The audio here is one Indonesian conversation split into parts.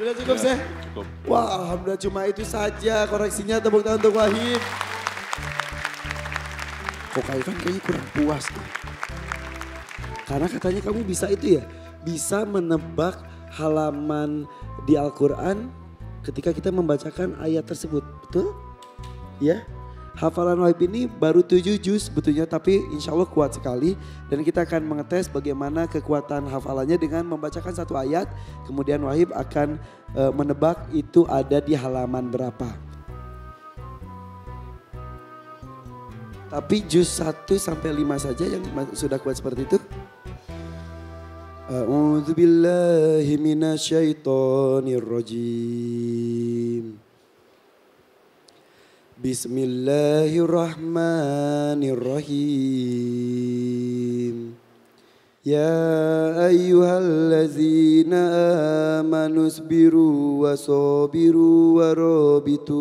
Sudah cukup, Ya, Seh? Cukup. Wah, alhamdulillah cuma itu saja koreksinya tepuk tangan untuk Wahid. Kok Kak Irfan kayaknya kurang puas tuh. Karena katanya kamu bisa itu ya, bisa menebak halaman di Al-Quran ketika kita membacakan ayat tersebut, betul? Ya, hafalan Wahib ini baru tujuh juz sebetulnya tapi insya Allah kuat sekali. Dan kita akan mengetes bagaimana kekuatan hafalannya dengan membacakan satu ayat. Kemudian Wahib akan eh, menebak itu ada di halaman berapa. Tapi juz 1 sampai 5 saja yang sudah kuat seperti itu. A'udzu billahi minasyaitonir rajim. Bismillahirrahmanirrahim. Ya ayyuhallazina amanu isbiru wasabiru warabitu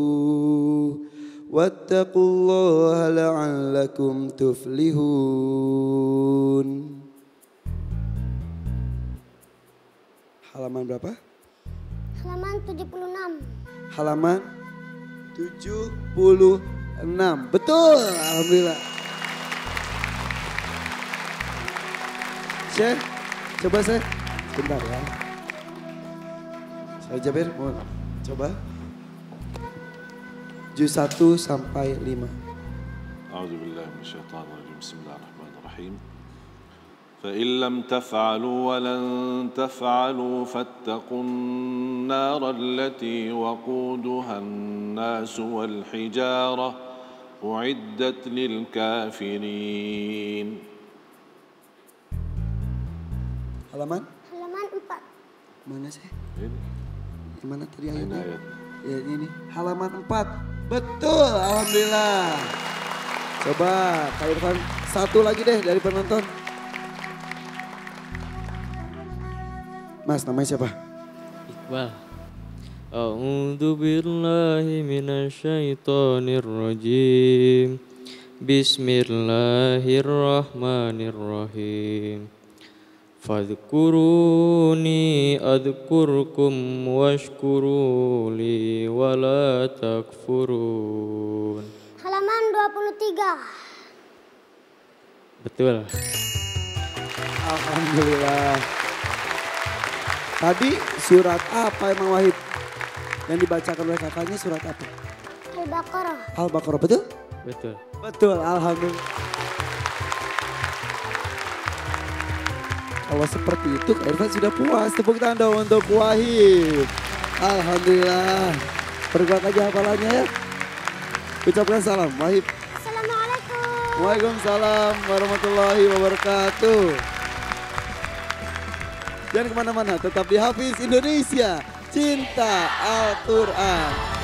wattaqullaha la'allakum tuflihun. Halaman berapa? Halaman 76. Halaman 76. Betul, Alhamdulillah. Syekh, coba saya. Sebentar ya. Saya Jabir, mohon. Coba. Juz 1 sampai 5. A'udzu minasyaitonir rajim. Bismillahirrahmanirrahim. فإن لم تفعلوا ولن تفعلوا فاتقوا النار التي وقودها الناس والحجارة أعدت للكافرين Halaman Halaman 4. mana sih? ini Gimana tadi ini ayatnya? ayat Ya ini halaman 4. Betul, alhamdulillah. Coba Kak Irfan satu lagi deh dari penonton. Mas namanya siapa? Iqbal. A'udzu billahi minasyaitonir rajim. Bismillahirrahmanirrahim. Fadhkuruni adhkurkum washkuru li wala takfurun. Halaman 23. Betul. Alhamdulillah. Tadi surat apa emang Wahid? Yang dibacakan oleh kakaknya surat apa? Al-Baqarah. Al-Baqarah betul? Betul. Betul, alhamdulillah. Kalau seperti itu Kak Irfan sudah puas. Tepuk tangan dong untuk Wahid. Alhamdulillah. Perkuat lagi hafalannya ya. Ucapkan salam Wahid. Assalamualaikum. Waalaikumsalam warahmatullahi wabarakatuh. Jangan ke mana-mana, tetap di Hafiz Indonesia. Cinta Al-Quran.